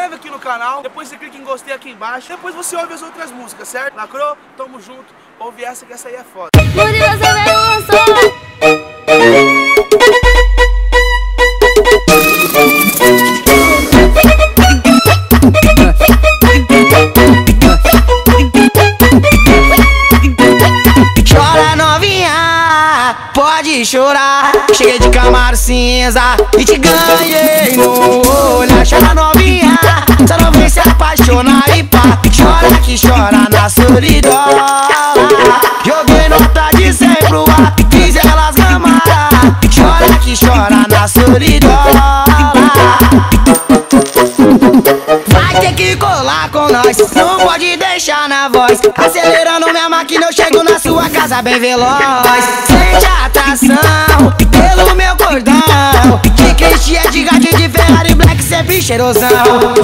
inscreve aqui no canal, depois você clica em gostei aqui embaixo, depois você ouve as outras músicas, certo? Lacrou? Tamo junto, ouve essa que essa aí é foda. Pode chorar. Cheguei de camaro cinza e te ganhei no olho. Chora novinha, só não vem se apaixonar e pá. Chora que chora na solidão. Joguei nota de 100 pro ar, fiz elas gamar. Chora que chora na solidão. Vai ter que colar com nós, não pode deixar na voz. Acelerando minha máquina, eu chego na sua casa bem veloz. Sente atração pelo meu cordão. De Cristian, de Gade, de Ferrari, Black, sempre cheirosão.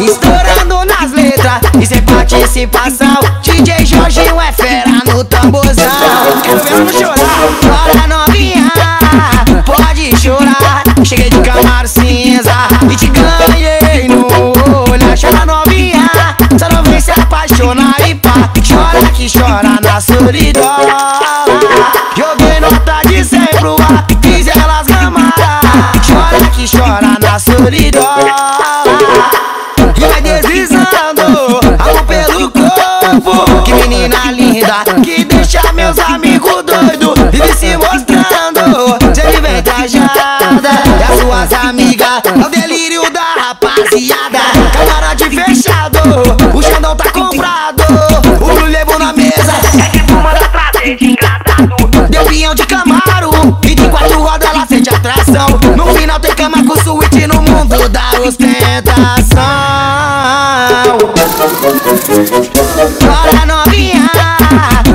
Estourando nas letras e sem participação. DJ Jorginho é fera no tamborzão. Ver ela chorar, Chora que chora na solidão. Joguei nota de 100 pro ar, fiz elas gamar. Chora que chora na solidão. Vai deslizando, amor pelo corpo. Que menina linda, que deixa meus amigos doidos. Vive se mostrando, sempre vem trajada. E as suas amigas, é o delírio da rapaziada. Camarote fechado, o Xandão tá comprado. Cama com suíte no mundo da ostentação. Chora novinha,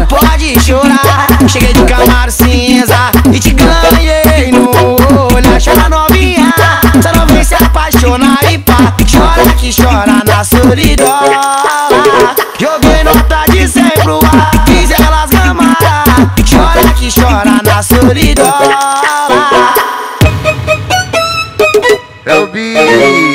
pode chorar. Cheguei de Camaro cinza e te ganhei no olho. Chora novinha, só não vem se apaixonar e pá. Chora que chora na solidão. Joguei nota de 100 pro ar, fiz elas gamar. Chora que chora na solidão. É o bicho.